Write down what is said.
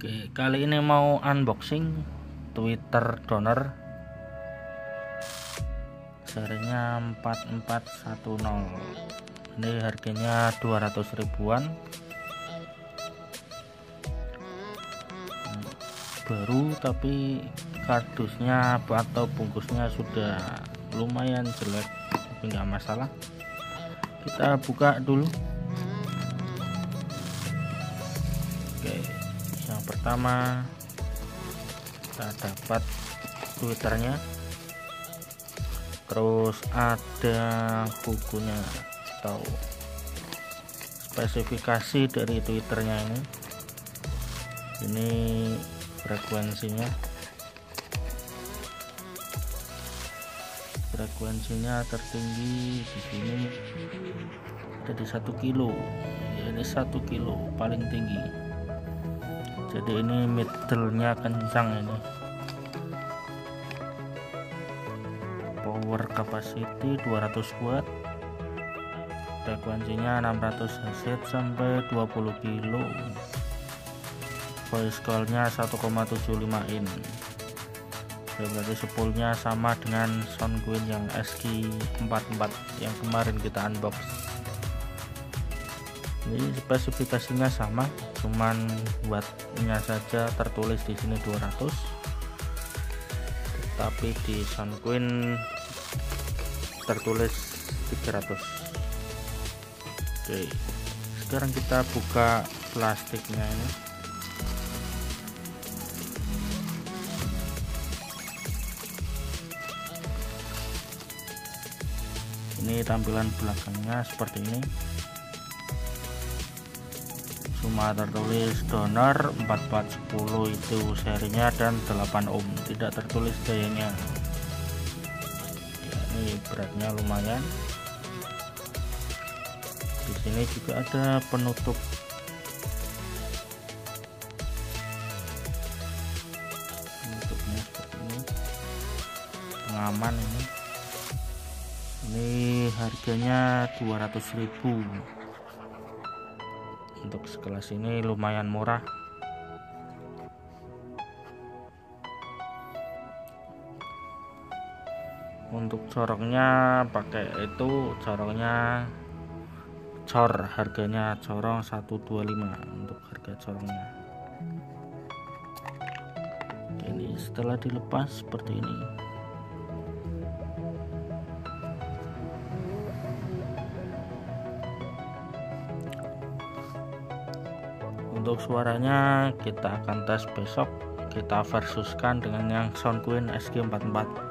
Oke, kali ini mau unboxing Twitter Donor. Serinya 4410 ini harganya 200 ribuan. Baru tapi kardusnya atau bungkusnya sudah lumayan jelek tapi nggak masalah. Kita buka dulu. Yang pertama kita dapat twitternya terus ada bukunya. Atau spesifikasi dari twitternya ini. Ini frekuensinya. Frekuensinya tertinggi di sini. Jadi satu kilo. Ini satu kilo paling tinggi jadi ini middle-nya kencang ini. Power capacity 200 watt. Frekuensinya 600 Hz sampai 20 kilo. Voice call-nya 1,75 in. Berarti spoolnya sama dengan Soundqueen yang SQ44 yang kemarin kita unbox ini spesifikasinya sama cuman buatnya saja tertulis di sini 200 tetapi di Sun Queen tertulis 300 oke sekarang kita buka plastiknya ini. Ini tampilan belakangnya seperti ini cuma tertulis donor 4410 itu serinya dan 8 ohm tidak tertulis dayanya. Ya, ini beratnya lumayan. Di sini juga ada penutup. Penutupnya seperti ini. Pengaman ini. Ini harganya 200.000 untuk sekelas ini lumayan murah. Untuk corongnya pakai itu corongnya cor harganya corong 125 untuk harga corongnya. Ini setelah dilepas seperti ini untuk suaranya kita akan tes besok. Kita versuskan dengan yang Soundqueen SG44